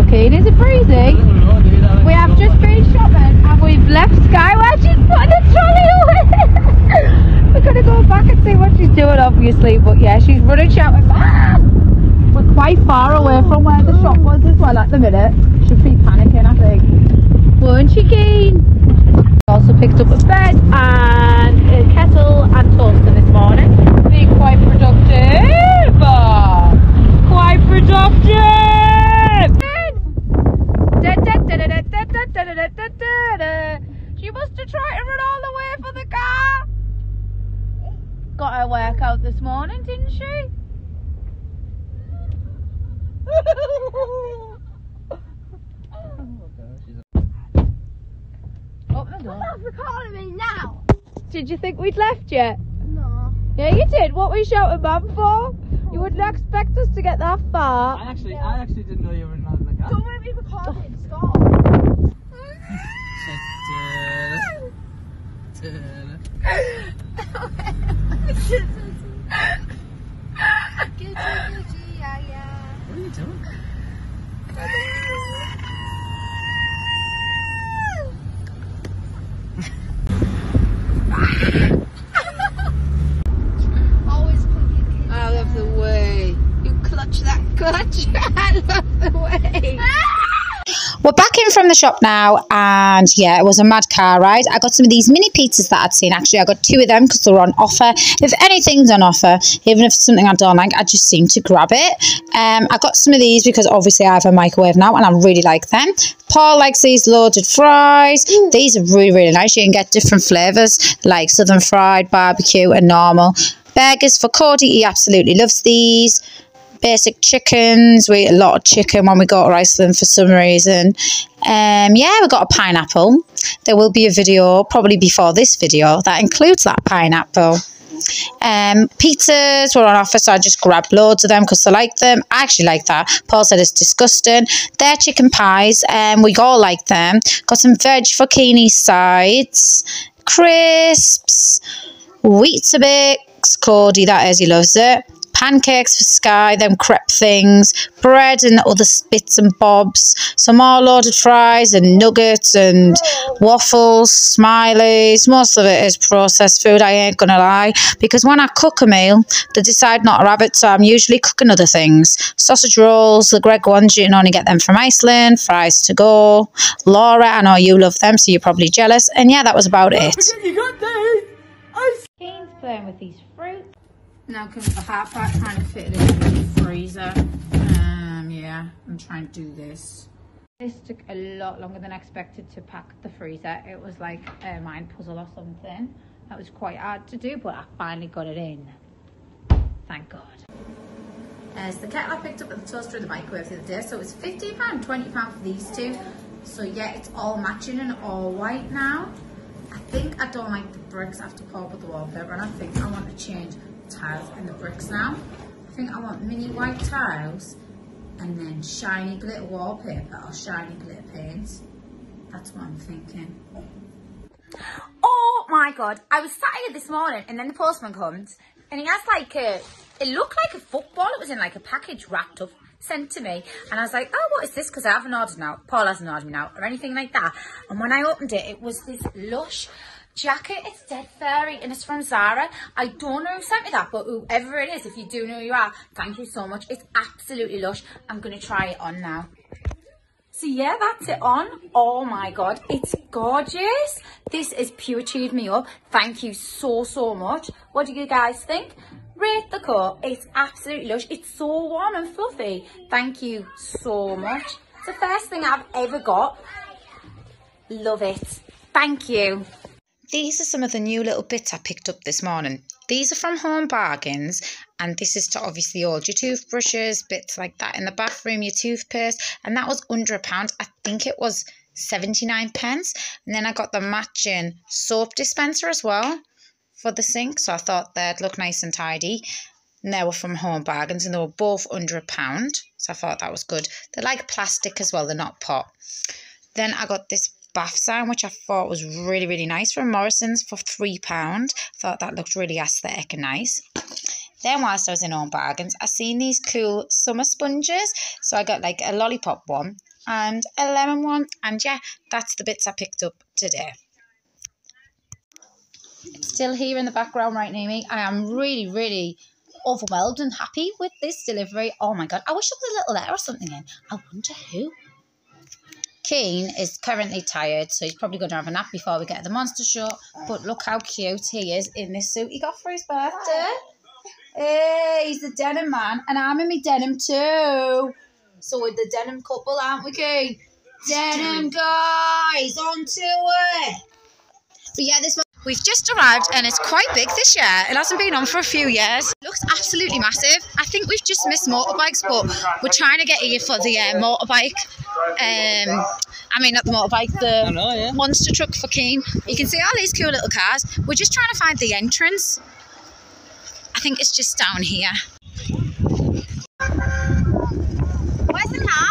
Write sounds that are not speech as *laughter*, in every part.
looking. Is it freezing? We have just been shopping and we've left Sky where she's putting the trolley away. *laughs* We're gonna go back and see what she's doing, obviously. But yeah, she's running shouting. Ah! We're quite far away from where the shop was as well at the minute. Should be panicking, I think. Weren't she keen? Also picked up a bed and a kettle and toaster this morning. Being quite productive. Quite productive. She must have tried to run all the way for the car. Got her workout this morning, didn't she? Open the. Stop recording me now. Did you think we'd left yet? No. Yeah, you did. What were you shouting, Mum, for? You wouldn't expect us to get that far. I actually, I actually didn't know you were in the car. Don't make me record it. Stop. Gucci, Gucci, yeah, yeah. What are you doing? Always put your kids. I love the way you clutch. I love the way. We're back in from the shop now, and yeah, it was a mad car ride. I got some of these mini pizzas that I'd seen. Actually, I got two of them because they were on offer. If anything's on offer, even if it's something I don't like, I just seem to grab it. Um, I got some of these because obviously I have a microwave now, and I really like them. Paul likes these loaded fries. These are really, really nice. You can get different flavours like southern fried, barbecue, and normal. Burgers for Cody. He absolutely loves these basic chickens. We ate a lot of chicken when we got to Iceland for some reason. Um, yeah, we got a pineapple. There will be a video probably before this video that includes that pineapple. Um, pizzas were on offer, so I just grabbed loads of them because I like them. I actually like that. Paul said it's disgusting. They're chicken pies, and um, we all like them. Got some veg zucchini sides, crisps, Weetabix. Cody, that is, he loves it pancakes for Sky, them crepe things, bread and other bits and bobs, some more loaded fries and nuggets and waffles, smileys. Most of it is processed food, I ain't gonna lie, because when I cook a meal, they decide not to have it, so I'm usually cooking other things. Sausage rolls, the Greggs ones, you can only get them from Iceland, fries to go. Laura, I know you love them, so you're probably jealous. And yeah, that was about it. You got these. I Kane's playing with these fruits. Now comes the hot pot, trying to fit it in the freezer. Um, yeah, I'm trying to do this. This took a lot longer than I expected to pack the freezer. It was like a mind puzzle or something. That was quite hard to do, but I finally got it in. Thank God. As the kettle I picked up at the toaster in the microwave the other day, so it was £15, £20 for these two. So yeah, it's all matching and all white now. I think I don't like the bricks after Paul put the wallpaper and I think I want to change tiles and the bricks now. I think I want mini white tiles and then shiny glitter wallpaper or shiny glitter paint. That's what I'm thinking. Oh my god, I was sat here this morning and then the postman comes and he has like a, it looked like a football, it was in like a package wrapped up, sent to me. And I was like, oh, what is this? Because I haven't ordered now, Paul hasn't ordered me now or anything like that. And when I opened it, it was this lush jacket. It's dead fairy and it's from Zara. I don't know who sent me that, but whoever it is, if you do know who you are, thank you so much. It's absolutely lush. I'm going to try it on now. So yeah, that's it on. Oh my God, it's gorgeous. This is pure cheered me up. Thank you so, so much. What do you guys think? Rate the coat. It's absolutely lush. It's so warm and fluffy. Thank you so much. It's the first thing I've ever got. Love it. Thank you. These are some of the new little bits I picked up this morning. These are from Home Bargains, and this is to obviously hold your toothbrushes, bits like that in the bathroom, your toothpaste, and that was under a pound. I think it was 79 pence. And then I got the matching soap dispenser as well for the sink, so I thought they'd look nice and tidy. And they were from Home Bargains, and they were both under a pound, so I thought that was good. They're like plastic as well, they're not pot. Then I got this bath sign, which I thought was really, really nice from Morrison's for £3. Thought that looked really aesthetic and nice. Then whilst I was in Home Bargains, I seen these cool summer sponges. So I got like a lollipop one and a lemon one. And yeah, that's the bits I picked up today. Still here in the background right near me. I am really, really overwhelmed and happy with this delivery. Oh my god, I wish there was a little letter or something in. I wonder who. Keen is currently tired, so he's probably going to have a nap before we get to the monster shot. But look how cute he is in this suit he got for his birthday. Hey, he's the denim man, and I'm in my denim too. So we're the denim couple, aren't we, Keen? Denim guys, on to it. But yeah, this one. We've just arrived and it's quite big this year. It hasn't been on for a few years. It looks absolutely massive. I think we've just missed motorbikes, but we're trying to get here for the uh, motorbike. Um, I mean, not the motorbike, the know, yeah. monster truck for Keen. You can see all these cool little cars. We're just trying to find the entrance. I think it's just down here. Where's the car?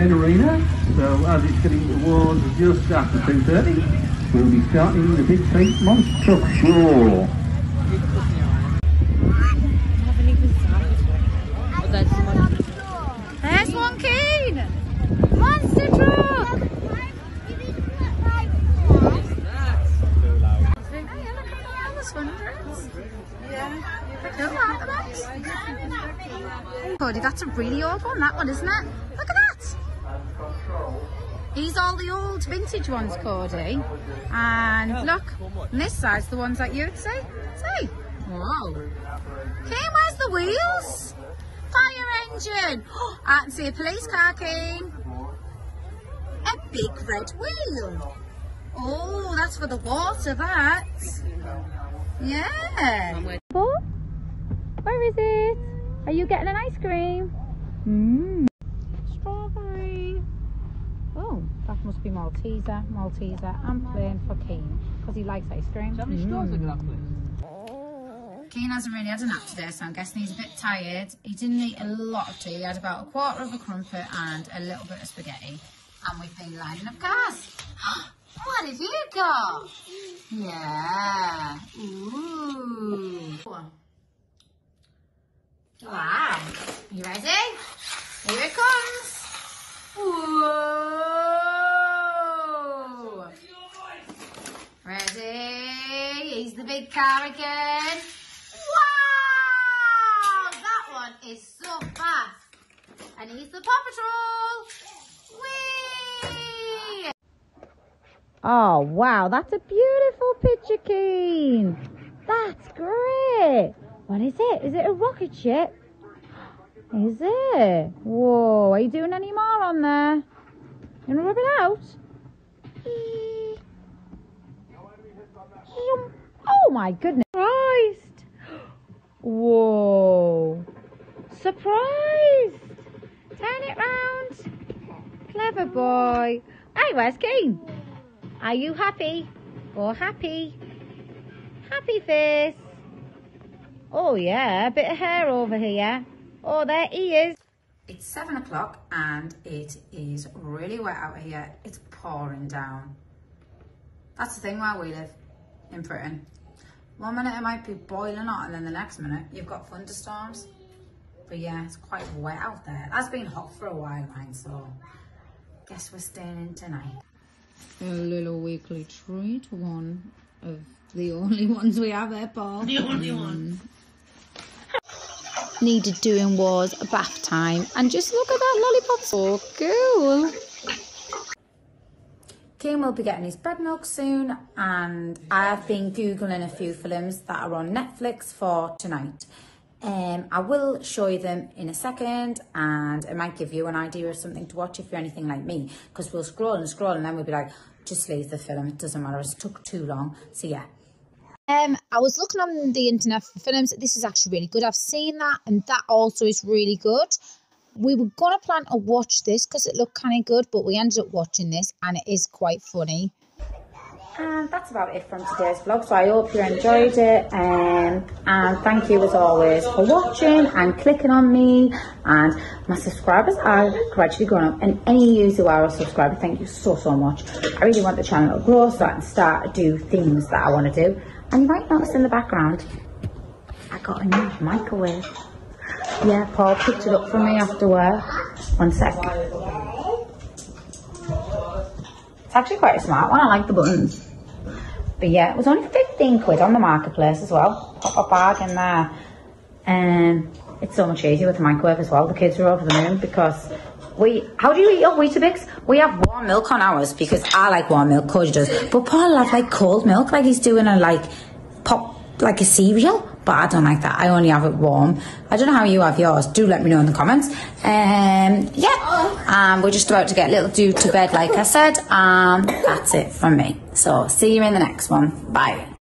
main arena. So as it's getting towards just after 2.30, we'll be starting the Big Fate Monster Show. There's one Keen! Monster truck! That's a really old one, that one, isn't it? Look at that! These are the old vintage ones, Cody. And look, and this side's the ones that you'd see. See? Wow. Okay, where's the wheels? Fire engine! *gasps* I can see a police car, Kane. A big red wheel. Oh, that's for the water, that. Yeah. Where is it? Are you getting an ice cream? Mmm. Strawberry. Oh, that must be Malteser. Malteser. I'm playing for Keen because he likes ice cream. How many stores look that place? Keen hasn't really had a nap today, so I'm guessing he's a bit tired. He didn't eat a lot of tea. He had about a quarter of a crumpet and a little bit of spaghetti. And we've been lining up cars. *gasps* what have you got? Yeah. Ooh. Wow. You ready? Here it comes. Whoa. Ready? He's the big car again. Wow! That one is so fast. And he's the Paw Patrol. Whee! Oh, wow. That's a beautiful picture, Keen. That's great. What is it? Is it a rocket ship? Is it? Whoa, are you doing any more on there? You to rub it out? Oh my goodness Christ! Whoa! Surprised! Turn it round. Clever boy. Hey, where's Keen? Are you happy? Or happy? Happy face. Oh yeah, a bit of hair over here. Oh, there he is. It's seven o'clock and it is really wet out here. It's pouring down. That's the thing where we live in Britain. One minute it might be boiling hot and then the next minute you've got thunderstorms. But yeah, it's quite wet out there. That's been hot for a while, mine, so guess we're staying in tonight. A little weekly treat, one of the *laughs* only ones we have there, Paul. The only um, one. Needed doing was bath time, and just look at that lollipop. So cool. Kim will be getting his bread milk soon, and I've been googling a few films that are on Netflix for tonight. Um, I will show you them in a second, and it might give you an idea of something to watch if you're anything like me, because we'll scroll and scroll, and then we'll be like, just leave the film. It doesn't matter. It took too long. So yeah. Um, I was looking on the internet for films. This is actually really good. I've seen that, and that also is really good. We were gonna plan to watch this because it looked kind of good, but we ended up watching this, and it is quite funny. And that's about it from today's vlog. So I hope you enjoyed it. Um, and thank you as always for watching and clicking on me. And my subscribers are gradually growing up. And any of you who are a subscriber, thank you so, so much. I really want the channel to grow so I can start to do things that I want to do. And you might notice in the background, I got a new microwave. Yeah, Paul picked it up for me after work. One sec. It's actually quite a smart one. I like the buttons. But yeah, it was only 15 quid on the marketplace as well. Pop a bag in there. And it's so much easier with the microwave as well. The kids are over the moon because we, how do you eat your Weetabix? We have warm milk on ours because I like warm milk, Cody does. But Paul loves like cold milk, like he's doing a like pop, like a cereal. But I don't like that. I only have it warm. I don't know how you have yours. Do let me know in the comments. Um, yeah. Um, we're just about to get little dude to bed, like I said. Um, that's it from me. So see you in the next one. Bye.